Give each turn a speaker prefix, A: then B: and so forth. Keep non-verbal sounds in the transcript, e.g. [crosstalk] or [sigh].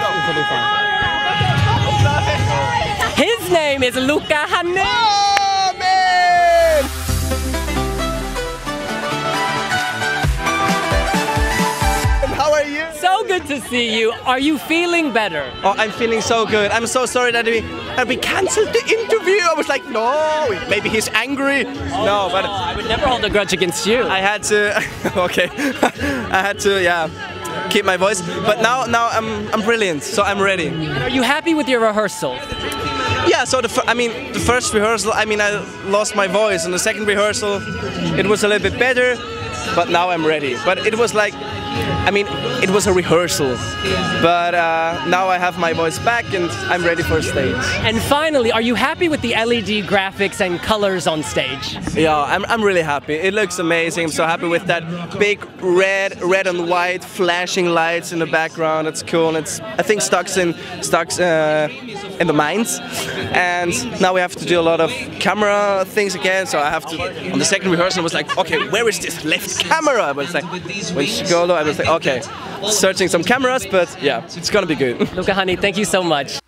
A: this, this will be. His name is Luca.
B: Oh, man! How are you?
A: So good to see you. Are you feeling better?
B: Oh, I'm feeling so good. I'm so sorry that we that we cancelled the interview. I was like, no, maybe he's angry. No, oh, but
A: I would never hold a grudge against you.
B: I had to. [laughs] okay, [laughs] I had to. Yeah, keep my voice. But now, now I'm I'm brilliant. So I'm ready.
A: Are you happy with your rehearsal?
B: Yeah. So the I mean the first rehearsal. I mean I lost my voice, and the second rehearsal, it was a little bit better. But now I'm ready. But it was like. I mean, it was a rehearsal, but uh, now I have my voice back and I'm ready for stage.
A: And finally, are you happy with the LED graphics and colors on stage?
B: Yeah, I'm, I'm really happy. It looks amazing. I'm so happy with that big red, red and white flashing lights in the background. It's cool. And it's I think stocks in stocks uh, in the minds. And now we have to do a lot of camera things again. So I have to. On the second rehearsal, I was like, okay, where is this left camera? I was like, when she go, I was like, okay, searching some cameras. But yeah, it's gonna be good.
A: Luca Hänni, thank you so much.